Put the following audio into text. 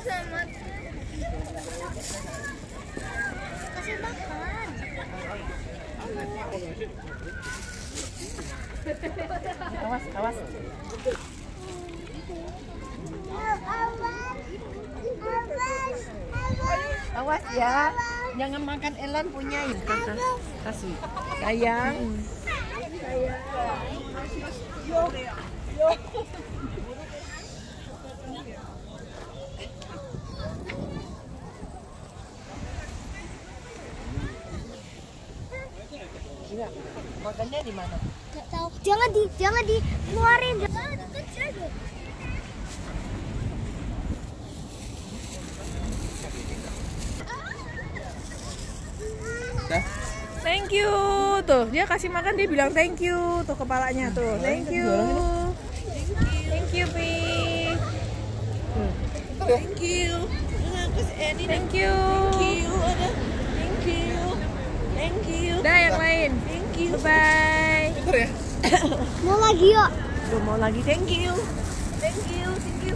Selamat. Kasih. Awas, awas. Awas ya. Jangan makan Elon punya ini. Kasih. Sayang. Iya. Makannya di mana? Gak tahu. Jangan di jangan di keluarin. Jangan. Thank you. Tuh, dia kasih makan dia bilang thank you. Tuh kepalanya tuh. Thank you. Thank you, Pi. Thank you. Thank you. Lain. Thank you. Bye. Mau lagi yuk. Tuh mau lagi thank you. Thank you. Thank you.